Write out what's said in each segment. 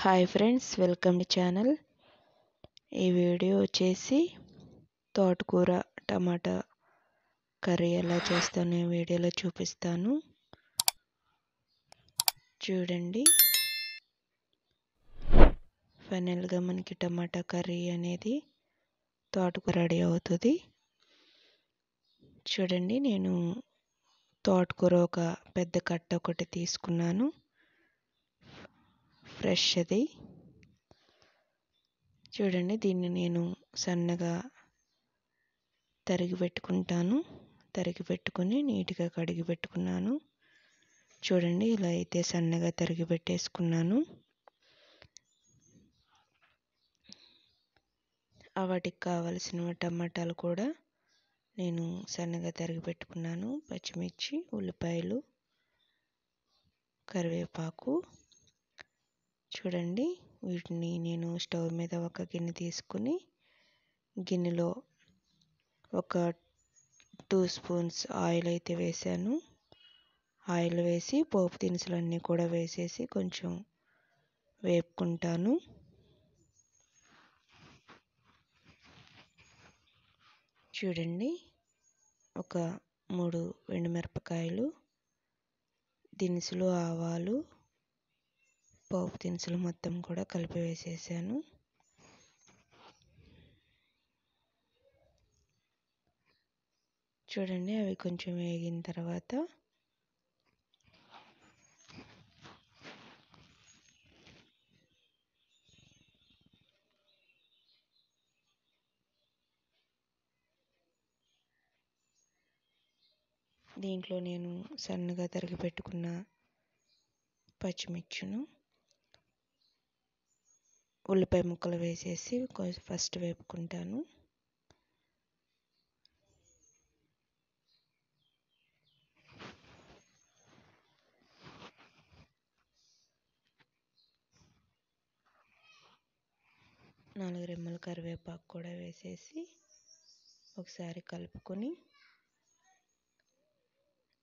Hi friends welcome to channel ఈ video వచ్చేసి తోటకూర టమాటా కర్రీ ఎలా చేస్తానో ఈ వీడియోలో చూపిస్తాను. చూడండి. ఫైనల్గా మనకి టమాటా కర్రీ అనేది తోటకూర రెడీ అవుతుంది. చూడండి నేను తోటకూర ఒక పెద్ద కట్ట ఒకటి తీసుకున్నాను. ఫ్రెష్ అది చూడండి దీన్ని నేను సన్నగా తరిగి పెట్టుకుంటాను. తరిగి పెట్టుకుని నీట్గా కడిగి పెట్టుకున్నాను. చూడండి ఇలా అయితే సన్నగా తరిగి పెట్టేసుకున్నాను. వాటికి కావలసిన టమాటాలు కూడా నేను సన్నగా తరిగి పెట్టుకున్నాను. పచ్చిమిర్చి ఉల్లిపాయలు కరివేపాకు చూడండి. వీటిని నేను స్టవ్ మీద ఒక గిన్నె తీసుకుని గిన్నెలో ఒక టూ స్పూన్స్ ఆయిల్ అయితే వేసాను. ఆయిల్ వేసి పోపు దినుసులన్నీ కూడా వేసేసి కొంచెం వేపుకుంటాను. చూడండి. ఒక మూడు ఎండుమిరపకాయలు దినుసులు ఆవాలు పోపు దినుసులు మొత్తం కూడా కలిపి వేసేసాను. చూడండి అవి కొంచెం వేగిన తర్వాత దీంట్లో నేను సన్నగా తరిగి పెట్టుకున్న పచ్చిమిర్చిను ఉల్లిపాయ ముక్కలు వేసేసి ఫస్ట్ వేపుకుంటాను. నాలుగు రెమ్మల కరివేపాకు కూడా వేసేసి ఒకసారి కలుపుకొని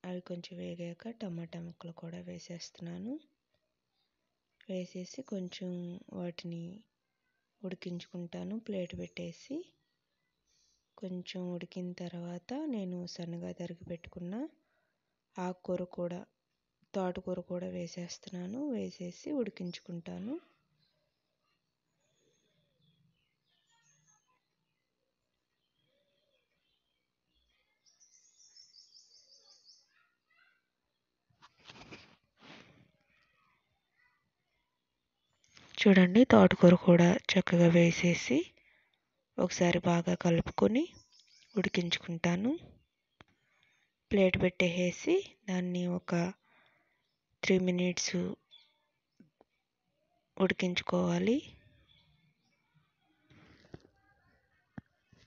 అవి కొంచెం వేగాక టమాటా ముక్కలు కూడా వేసేస్తున్నాను. వేసేసి కొంచెం వాటిని ఉడికించుకుంటాను. ప్లేట్ పెట్టేసి కొంచెం ఉడికిన తర్వాత నేను సన్నగా తరిగి పెట్టుకున్న ఆకుకూర కూడా తోటకూర కూడా వేసేస్తున్నాను. వేసేసి ఉడికించుకుంటాను. చూడండి తోటకూర కూడా చక్కగా వేసేసి ఒకసారి బాగా కలుపుకొని ఉడికించుకుంటాను. ప్లేట్ పెట్టేసి దాన్ని ఒక త్రీ మినిట్స్ ఉడికించుకోవాలి.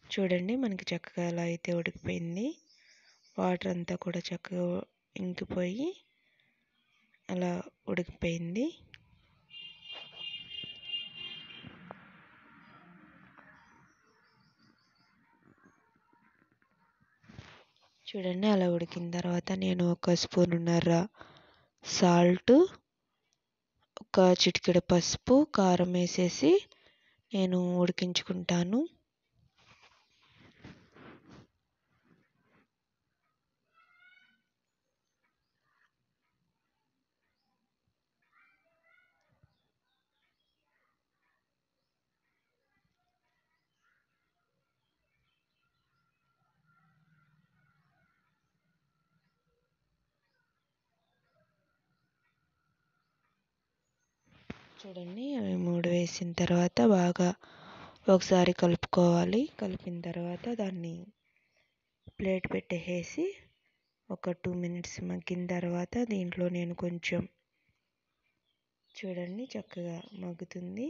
చూడండి మనకి చక్కగా ఎలా అయితే ఉడికిపోయింది. వాటర్ అంతా కూడా చక్కగా ఇంకిపోయి అలా ఉడికిపోయింది. చూడండి అలా ఉడికిన తర్వాత నేను ఒక స్పూన్నర సాల్ట్ ఒక చిటికెడు పసుపు కారం వేసేసి నేను ఉడికించుకుంటాను. చూడండి అవి మూడు వేసిన తర్వాత బాగా ఒకసారి కలుపుకోవాలి. కలిపిన తర్వాత దాన్ని ప్లేట్ పెట్టేసి ఒక టూ మినిట్స్ మగ్గిన తర్వాత దీంట్లో నేను కొంచెం చూడండి చక్కగా మగ్గుతుంది.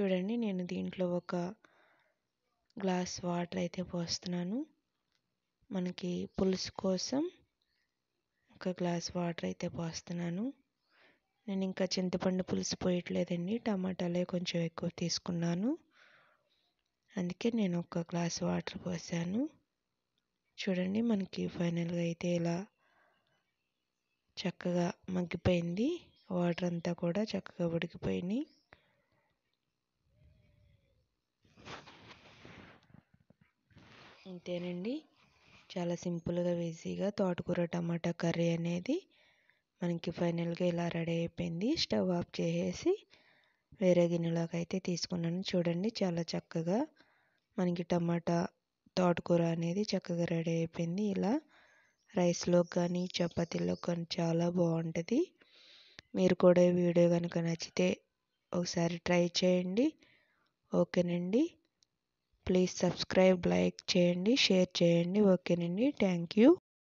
చూడండి నేను దీంట్లో ఒక గ్లాస్ వాటర్ అయితే పోస్తున్నాను. మనకి పులుసు కోసం ఒక గ్లాస్ వాటర్ అయితే పోస్తున్నాను. నేను ఇంకా చింతపండు పులుసు పోయట్లేదండి టమాటాలే కొంచెం ఎక్కువ తీసుకున్నాను. అందుకే నేను ఒక గ్లాస్ వాటర్ పోసాను. చూడండి మనకి ఫైనల్గా అయితే ఇలా చక్కగా మగ్గిపోయింది. వాటర్ అంతా కూడా చక్కగా ఉడికిపోయినాయి. అంతేనండి చాలా సింపుల్గా ఈజీగా తోటకూర టమాటా కర్రీ అనేది మనకి ఫైనల్గా ఇలా రెడీ అయిపోయింది. స్టవ్ ఆఫ్ చేసేసి వేరే గిన్నెలోకి అయితే తీసుకున్నాను. చూడండి చాలా చక్కగా మనకి టమాటా తోటకూర అనేది చక్కగా రెడీ అయిపోయింది. ఇలా రైస్లో కానీ చపాతీలో కానీ చాలా బాగుంటుంది. మీరు కూడా ఈ వీడియో కనుక నచ్చితే ఒకసారి ట్రై చేయండి. ఓకేనండి. ప్లీజ్ సబ్స్క్రైబ్ లైక్ చేయండి షేర్ చేయండి. ఓకేనండి థ్యాంక్ యూ